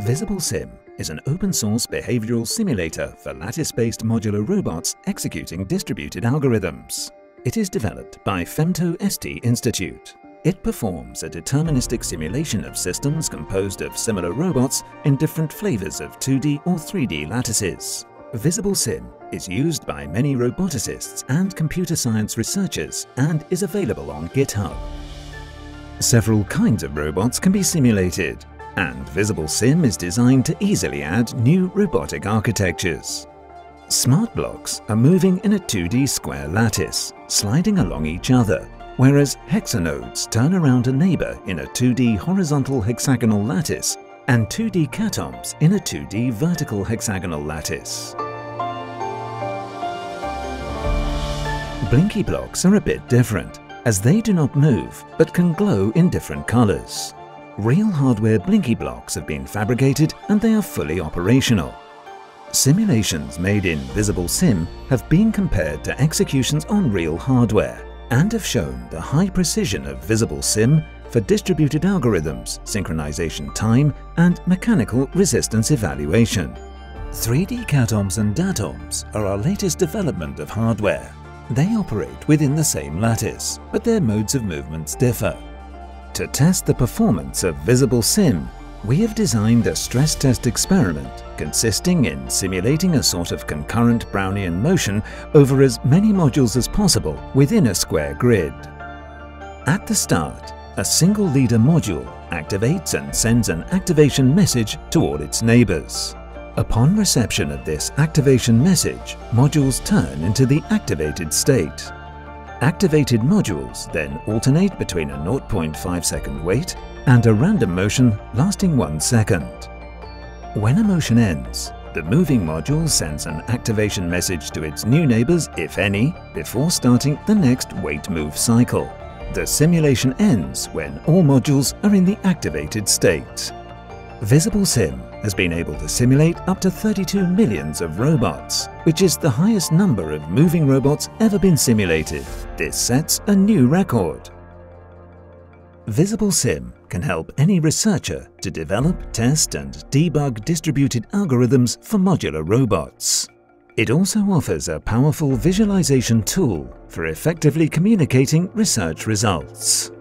VisibleSim is an open-source behavioral simulator for lattice-based modular robots executing distributed algorithms. It is developed by Femto ST Institute. It performs a deterministic simulation of systems composed of similar robots in different flavors of 2D or 3D lattices. VisibleSim is used by many roboticists and computer science researchers and is available on GitHub. Several kinds of robots can be simulated, and VisibleSim is designed to easily add new robotic architectures. Smart blocks are moving in a 2D square lattice, sliding along each other, whereas hexanodes turn around a neighbor in a 2D horizontal hexagonal lattice and 2D catoms in a 2D vertical hexagonal lattice. Blinky blocks are a bit different, as they do not move but can glow in different colors. Real hardware Blinky blocks have been fabricated and they are fully operational. Simulations made in VisibleSim have been compared to executions on real hardware and have shown the high precision of VisibleSim for distributed algorithms, synchronization time, and mechanical resistance evaluation. 3D Catoms and Datoms are our latest development of hardware. They operate within the same lattice, but their modes of movements differ. To test the performance of VisibleSim, we have designed a stress test experiment consisting in simulating a sort of concurrent Brownian motion over as many modules as possible within a square grid. At the start, a single leader module activates and sends an activation message to all its neighbors. Upon reception of this activation message, modules turn into the activated state. Activated modules then alternate between a 0.5 second wait and a random motion lasting 1 second. When a motion ends, the moving module sends an activation message to its new neighbors, if any, before starting the next wait move cycle. The simulation ends when all modules are in the activated state. VisibleSim has been able to simulate up to 32 millions of robots, which is the highest number of moving robots ever been simulated. This sets a new record. VisibleSim can help any researcher to develop, test and debug distributed algorithms for modular robots. It also offers a powerful visualization tool for effectively communicating research results.